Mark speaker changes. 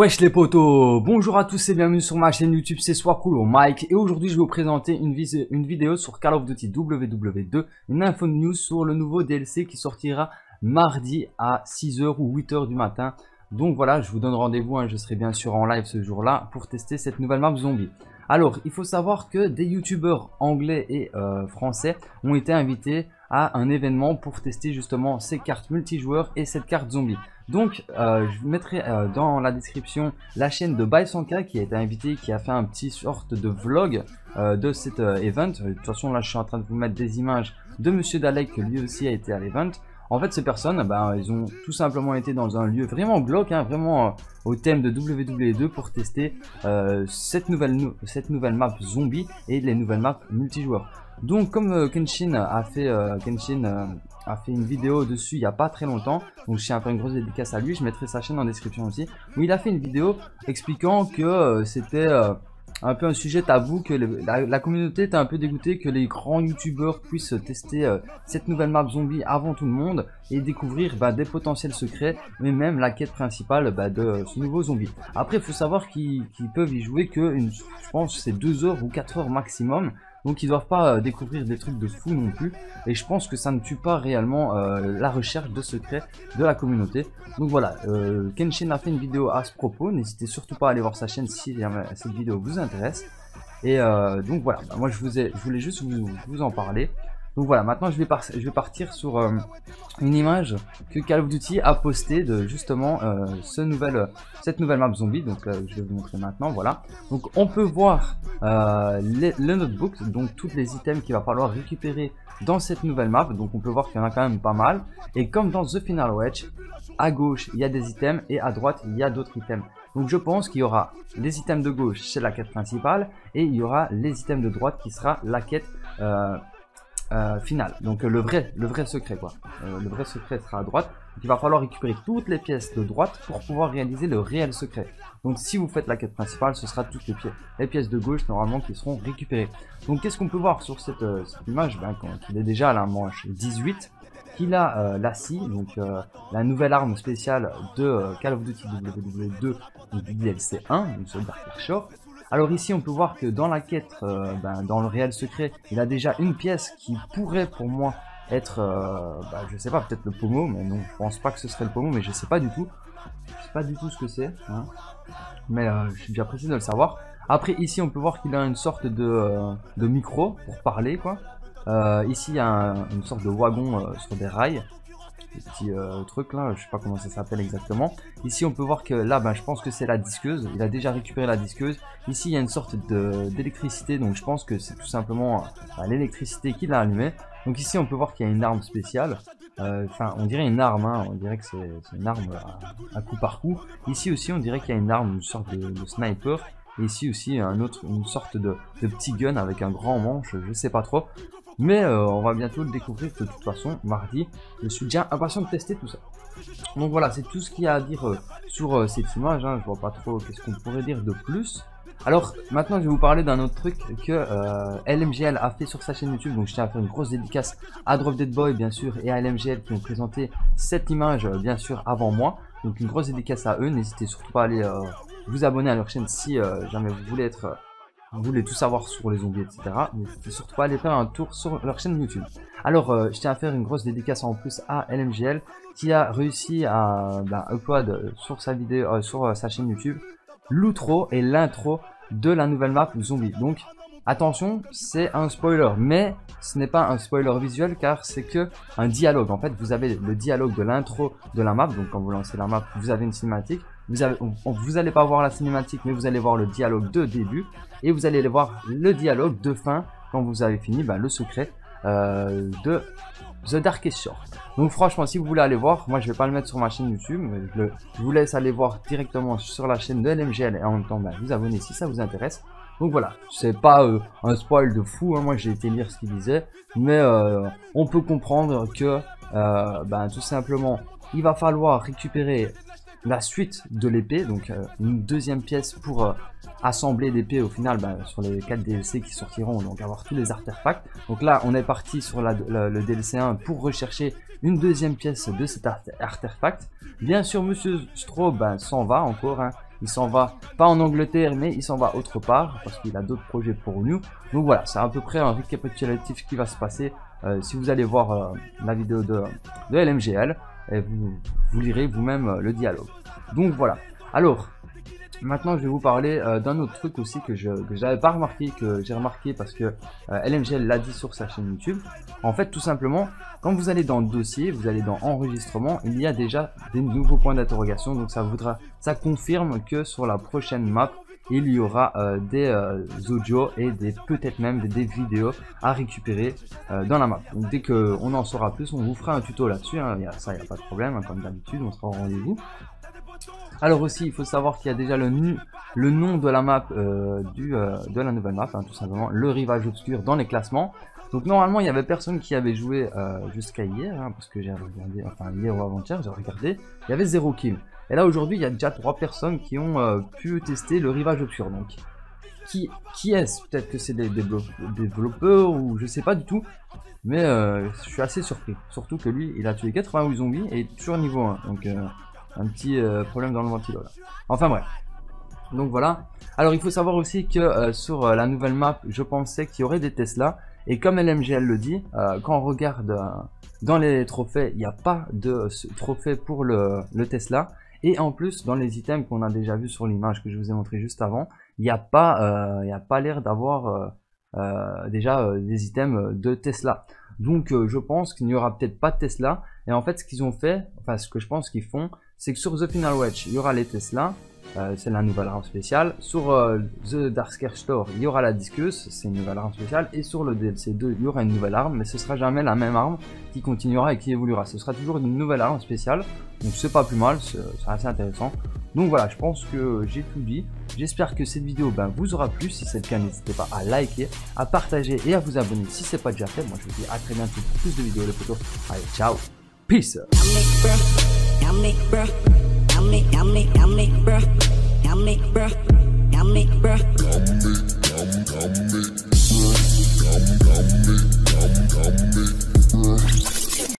Speaker 1: Wesh les potos, bonjour à tous et bienvenue sur ma chaîne YouTube, c'est Swakul au Mike et aujourd'hui je vais vous présenter une, vidéo sur Call of Duty WW2, une info news sur le nouveau DLC qui sortira mardi à 6h ou 8h du matin. Donc voilà, je vous donne rendez-vous, hein, je serai bien sûr en live ce jour-là pour tester cette nouvelle map zombie. Alors, il faut savoir que des youtubeurs anglais et euh, français ont été invités à un événement pour tester justement ces cartes multijoueurs et cette carte zombie. Donc, euh, je vous mettrai euh, dans la description la chaîne de Baisanka qui a été invité, qui a fait un petit sorte de vlog de cet event. De toute façon, là, je suis en train de vous mettre des images de Monsieur Dalek, qui lui aussi a été à l'event. En fait, ces personnes, ben, ils ont tout simplement été dans un lieu vraiment glauque, hein, vraiment euh, au thème de WWE2 pour tester euh, cette, nouvelle, cette nouvelle map zombie et les nouvelles maps multijoueurs. Donc, comme euh, Kenshin a fait, Kenshin a fait une vidéo dessus il n'y a pas très longtemps, donc je tiens à faire une grosse dédicace à lui, je mettrai sa chaîne en description aussi, où il a fait une vidéo expliquant que c'était un peu un sujet tabou que la, communauté était un peu dégoûtée que les grands youtubeurs puissent tester euh, cette nouvelle map zombie avant tout le monde et découvrir bah, des potentiels secrets mais même la quête principale bah, de ce nouveau zombie. Après il faut savoir qu'ils peuvent y jouer que je pense c'est 2 heures ou 4 heures maximum donc ils doivent pas euh, découvrir des trucs de fou non plus. Et je pense que ça ne tue pas réellement euh, la recherche de secrets de la communauté. Donc voilà, euh, Kenshin a fait une vidéo à ce propos. N'hésitez surtout pas à aller voir sa chaîne si cette vidéo vous intéresse. Et donc voilà, bah, moi je, vous ai, je voulais juste vous en parler. Donc voilà, maintenant je vais, partir sur euh, une image que Call of Duty a postée de justement euh, nouvel, cette nouvelle map zombie. Donc euh, je vais vous montrer maintenant, voilà. Donc on peut voir le notebook, donc tous les items qu'il va falloir récupérer dans cette nouvelle map. Donc on peut voir qu'il y en a quand même pas mal. Et comme dans The Final Wedge, à gauche il y a des items et à droite il y a d'autres items. Donc je pense qu'il y aura les items de gauche, c'est la quête principale, et il y aura les items de droite qui sera la quête euh, final. Donc euh, le vrai, le vrai secret quoi. Euh, le vrai secret sera à droite. il va falloir récupérer toutes les pièces de droite pour pouvoir réaliser le réel secret. Donc si vous faites la quête principale, ce sera toutes les pièces, les pièces de gauche normalement qui seront récupérées. Donc qu'est-ce qu'on peut voir sur cette, image? Ben, Il est déjà à la manche 18 qu'il a la scie, donc la nouvelle arme spéciale de Call of Duty WW2 du DLC 1, donc ce Dark Shore. Alors ici, on peut voir que dans la quête, euh, ben, dans le réel secret, il a déjà une pièce qui pourrait pour moi être, euh, ben, je sais pas, peut-être le pommeau, mais non, je pense pas que ce serait le pommeau, mais je sais pas du tout. Je sais pas du tout ce que c'est, hein. mais euh, je suis bien précis de le savoir. Après, ici, on peut voir qu'il a une sorte de, de micro pour parler, quoi. ici, il y a une sorte de wagon sur des rails petits euh, trucs là, je sais pas comment ça s'appelle exactement. Ici on peut voir que là ben, je pense que c'est la disqueuse, il a déjà récupéré la disqueuse. Ici il y a une sorte d'électricité donc je pense que c'est tout simplement euh, l'électricité qui l'a allumé. Donc ici on peut voir qu'il y a une arme spéciale. Euh, enfin, on dirait une arme, hein. on dirait que c'est une arme à, coup par coup. Ici aussi, on dirait qu'il y a une arme, une sorte de, sniper. Et ici aussi, un autre, une sorte de, de, petit gun avec un grand manche, je sais pas trop. Mais euh, on va bientôt le découvrir de toute façon, mardi. Je suis déjà impatient de tester tout ça. Donc voilà, c'est tout ce qu'il y a à dire euh, sur euh, cette image. Hein. Je vois pas trop qu'est-ce qu'on pourrait dire de plus. Alors maintenant je vais vous parler d'un autre truc que LMGL a fait sur sa chaîne YouTube. Donc je tiens à faire une grosse dédicace à Drop Dead Boy bien sûr et à LMGL qui ont présenté cette image bien sûr avant moi. Donc une grosse dédicace à eux. N'hésitez surtout pas à aller vous abonner à leur chaîne si jamais vous voulez être vous voulez tout savoir sur les zombies, etc. N'hésitez surtout pas à aller faire un tour sur leur chaîne YouTube. Alors, euh, je tiens à faire une grosse dédicace en plus à LMGL qui a réussi à bah, upload sur sa vidéo, euh, sur euh, sa chaîne YouTube, l'outro et l'intro de la nouvelle map zombie. Donc, attention, c'est un spoiler, mais ce n'est pas un spoiler visuel car c'est que un dialogue. En fait, vous avez le dialogue de l'intro de la map. Donc, quand vous lancez la map, vous avez une cinématique. Vous, avez, vous allez pas voir la cinématique, mais vous allez voir le dialogue de début. Et vous allez voir le dialogue de fin quand vous avez fini bah, le secret euh, de The Darkest Shore. Donc franchement, si vous voulez aller voir, moi je vais pas le mettre sur ma chaîne YouTube, mais je, vous laisse aller voir directement sur la chaîne de LMGL et en même temps bah, vous abonner si ça vous intéresse. Donc voilà, c'est pas euh, un spoil de fou, hein. moi j'ai été lire ce qu'il disait, mais euh, on peut comprendre que ben, tout simplement il va falloir récupérer la suite de l'épée, donc euh, une deuxième pièce pour euh, assembler l'épée au final bah, sur les 4 DLC qui sortiront, donc avoir tous les artefacts. Donc là on est parti sur le DLC 1 pour rechercher une deuxième pièce de cet artefact. Bien sûr Monsieur Stroh bah, s'en va encore, hein. il s'en va pas en Angleterre, mais il s'en va autre part parce qu'il a d'autres projets pour nous. Donc voilà, c'est à peu près un récapitulatif qui va se passer euh, si vous allez voir la vidéo de, de LMGL. Et vous, lirez vous-même euh, le dialogue. Donc voilà. Alors, Maintenant, je vais vous parler euh, d'un autre truc aussi que je n'avais pas remarqué, que j'ai remarqué parce que euh, LMGL l'a dit sur sa chaîne YouTube. En fait, tout simplement, quand vous allez dans dossier, vous allez dans enregistrement, il y a déjà des nouveaux points d'interrogation. Donc ça voudra, ça confirme que sur la prochaine map, il y aura euh, des audios et des peut-être même des, vidéos à récupérer dans la map. Donc dès qu'on en saura plus, on vous fera un tuto là-dessus. Hein. Ça, il n'y a pas de problème, hein, comme d'habitude, on sera au rendez-vous. Alors aussi, il faut savoir qu'il y a déjà le, nom de la map euh, euh, de la nouvelle map, hein, tout simplement, le rivage obscur dans les classements. Donc normalement, il y avait personne qui avait joué euh, jusqu'à hier, parce que j'ai regardé, enfin hier ou avant-hier, j'ai regardé, il y avait zéro kill. Et là aujourd'hui, il y a déjà trois personnes qui ont pu tester le rivage obscur. Donc, qui, qui est-ce? Peut-être que c'est des, développeurs ou je sais pas du tout. Mais je suis assez surpris. Surtout que lui, il a tué 88 zombies et toujours niveau 1. Donc un petit euh, problème dans le ventilo là. Enfin bref. Donc voilà. Alors il faut savoir aussi que euh, sur euh, la nouvelle map, je pensais qu'il y aurait des Tesla. Et comme LMGL le dit, quand on regarde dans les trophées, il n'y a pas de trophée pour le, Tesla. Et en plus, dans les items qu'on a déjà vu sur l'image que je vous ai montré juste avant, il n'y a pas, a pas l'air d'avoir déjà des items de Tesla. Donc je pense qu'il n'y aura peut-être pas de Tesla. Et en fait, ce qu'ils ont fait, enfin ce que je pense qu'ils font, c'est que sur The Final Watch, il y aura les Tesla, euh, c'est la nouvelle arme spéciale. Sur euh, The Darker Store, il y aura la Discus, c'est une nouvelle arme spéciale. Et sur le DLC 2, il y aura une nouvelle arme, mais ce sera jamais la même arme qui continuera et qui évoluera. Ce sera toujours une nouvelle arme spéciale, donc c'est pas plus mal, c'est assez intéressant. Donc voilà, je pense que j'ai tout dit. J'espère que cette vidéo ben, vous aura plu. Si c'est le cas, n'hésitez pas à liker, à partager et à vous abonner si c'est pas déjà fait. Moi, je vous dis à très bientôt pour plus de vidéos, les potos. Allez, ciao, peace yummy, yummy, yummy, bruh, yummy, bruh, yummy, bruh. Yummy, yummy, yummy, bruh, Yummy, yummy, yummy, bruh.